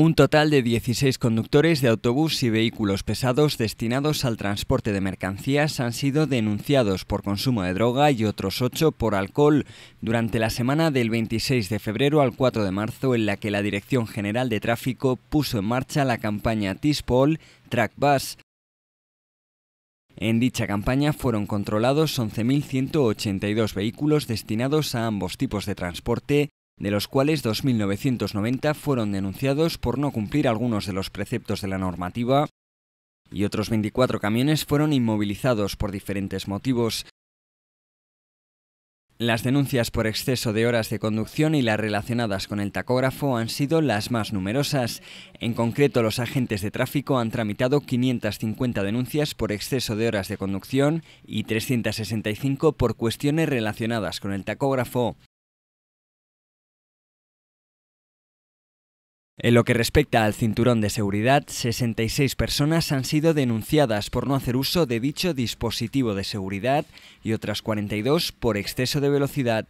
Un total de 16 conductores de autobús y vehículos pesados destinados al transporte de mercancías han sido denunciados por consumo de droga y otros 8 por alcohol durante la semana del 26 de febrero al 4 de marzo en la que la Dirección General de Tráfico puso en marcha la campaña TISPOL Track Bus. En dicha campaña fueron controlados 11.182 vehículos destinados a ambos tipos de transporte de los cuales 2.990 fueron denunciados por no cumplir algunos de los preceptos de la normativa y otros 24 camiones fueron inmovilizados por diferentes motivos. Las denuncias por exceso de horas de conducción y las relacionadas con el tacógrafo han sido las más numerosas. En concreto, los agentes de tráfico han tramitado 550 denuncias por exceso de horas de conducción y 365 por cuestiones relacionadas con el tacógrafo. En lo que respecta al cinturón de seguridad, 66 personas han sido denunciadas por no hacer uso de dicho dispositivo de seguridad y otras 42 por exceso de velocidad.